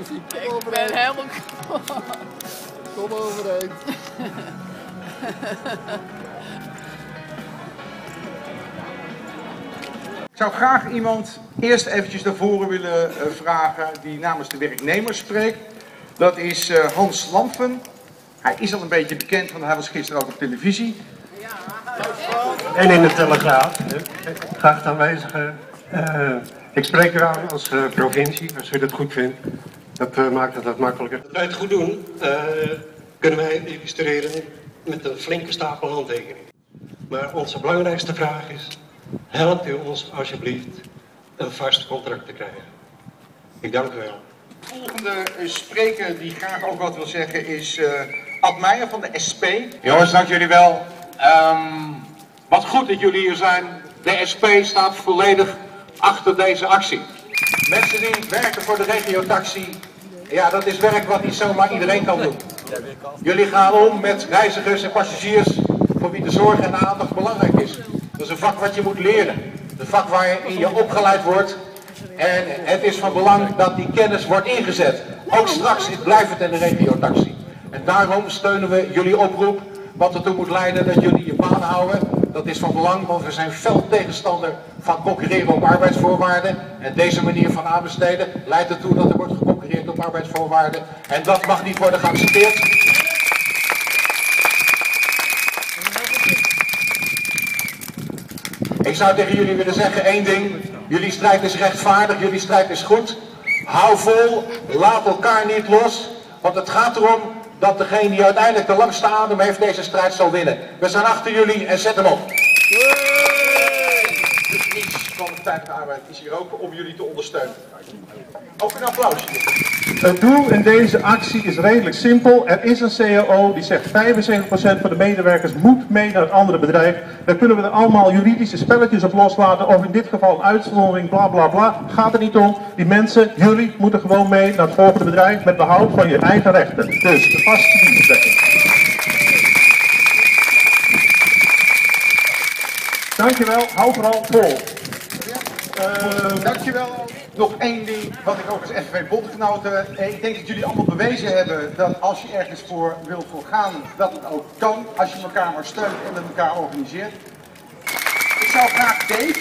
Ik ben helemaal... Kom overeen. Ik zou graag iemand eerst eventjes naar voren willen eh, vragen die namens de werknemers spreekt. Dat is eh, Hans Lampen. Hij is al een beetje bekend, want hij was gisteren ook op televisie. En in de Telegraaf. Graag aanwezigen. Uh, ik spreek u aan als uh, provincie, als u dat goed vindt. Dat uh, maakt het wat makkelijker. Als wij het goed doen, kunnen wij illustreren met een flinke stapel handtekeningen. Maar onze belangrijkste vraag is, helpt u ons alsjeblieft een vast contract te krijgen. Ik dank u wel. De volgende spreker die graag ook wat wil zeggen is uh, Ad Meijer van de SP. Jongens, dank jullie wel. Um, wat goed dat jullie hier zijn. De SP staat volledig achter deze actie. Mensen die werken voor de regiotaxi, ja dat is werk wat niet zomaar iedereen kan doen. Jullie gaan om met reizigers en passagiers voor wie de zorg en de aandacht belangrijk is. Dat is een vak wat je moet leren. Een vak waarin je opgeleid wordt. En het is van belang dat die kennis wordt ingezet. Ook straks blijft het in de regiotaxi. En daarom steunen we jullie oproep wat ertoe moet leiden dat jullie je baan houden. Dat is van belang, want we zijn fel tegenstander van concurreren op arbeidsvoorwaarden. En deze manier van aanbesteden leidt ertoe dat er wordt geconcurreerd op arbeidsvoorwaarden. En dat mag niet worden geaccepteerd. Ik zou tegen jullie willen zeggen één ding. Jullie strijd is rechtvaardig, jullie strijd is goed. Hou vol, laat elkaar niet los. Want het gaat erom dat degene die uiteindelijk de langste adem heeft deze strijd zal winnen. We zijn achter jullie en zet hem op. Dus niets van de Partij van de Arbeid is hier ook om jullie te ondersteunen. Ook een applausje. Het doel in deze actie is redelijk simpel. Er is een CAO die zegt 75% van de medewerkers moet mee naar het andere bedrijf. Dan kunnen we er allemaal juridische spelletjes op loslaten. Of in dit geval een uitzondering, bla bla bla. Gaat er niet om. Die mensen, jullie, moeten gewoon mee naar het volgende bedrijf met behoud van je eigen rechten. Dus de vaste dienstrechten. Dankjewel, hou vooral vol. Uh, dankjewel. Nog één ding wat ik ook als FNV Bondgenoten, eh, ik denk dat jullie allemaal bewezen hebben dat als je ergens voor wilt voor gaan, dat het ook kan. Als je elkaar maar steunt en met elkaar organiseert. Ik zou graag Dave,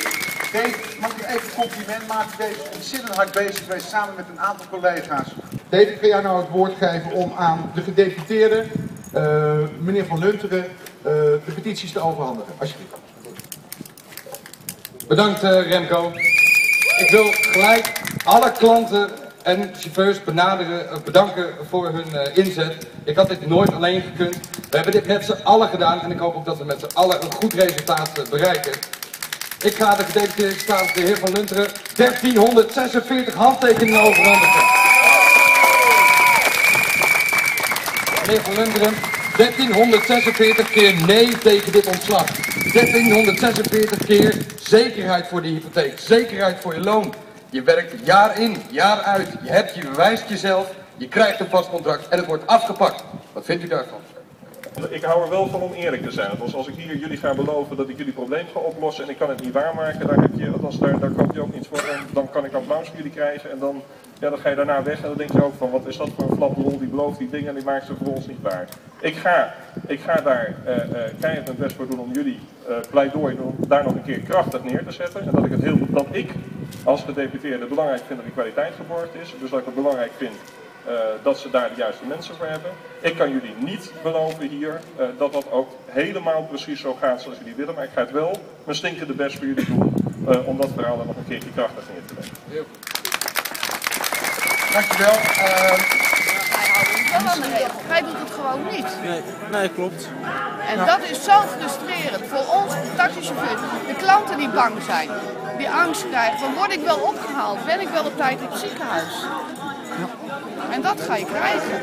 Dave, mag ik even een compliment maken? Dave is ontzettend hard bezig geweest samen met een aantal collega's. Dave, ik ga jou nou het woord geven om aan de gedeputeerde, uh, meneer Van Lunteren, uh, de petities te overhandigen. Alsjeblieft. Bedankt Remco. Ik wil gelijk alle klanten en chauffeurs benaderen, bedanken voor hun uh, inzet. Ik had dit nooit alleen gekund. We hebben dit met z'n allen gedaan en ik hoop ook dat we met z'n allen een goed resultaat uh, bereiken. Ik ga de gedeputeerde staat de heer Van Lunteren 1346 handtekeningen overhandigen. Meneer Van Lunteren, 1346 keer nee tegen dit ontslag. 1346 keer zekerheid voor de hypotheek, zekerheid voor je loon. Je werkt jaar in, jaar uit, je hebt, je bewijst jezelf, je krijgt een vast contract en het wordt afgepakt. Wat vindt u daarvan? Ik hou er wel van om eerlijk te zijn. Want als ik hier jullie ga beloven dat ik jullie probleem ga oplossen en ik kan het niet waarmaken, dan, heb je, als daar, daar koop je ook niets voor. En dan kan ik applaus voor jullie krijgen en dan, ja, dan ga je daarna weg en dan denk je ook van wat is dat voor een flappelol, die belooft die dingen en die maakt ze vervolgens niet waar. Ik ga, ik ga daar uh, uh, keihard mijn best voor doen om jullie uh, pleidooi om daar nog een keer krachtig neer te zetten. En dat ik het heel, dat ik als gedeputeerde belangrijk vind dat die kwaliteit geborgd is. Dus dat ik het belangrijk vind uh, dat ze daar de juiste mensen voor hebben. Ik kan jullie niet beloven hier uh, dat dat ook helemaal precies zo gaat zoals jullie willen. Maar ik ga het wel mijn stinkende best voor jullie doen uh, om dat verhaal er nog een keertje krachtig neer te leggen is. Hij doet het gewoon niet. Nee, nee klopt. En dat is zo frustrerend voor ons taxichauffeurs. De klanten die bang zijn, die angst krijgen van word ik wel opgehaald, ben ik wel op tijd in het ziekenhuis. Ja. En dat ga je krijgen.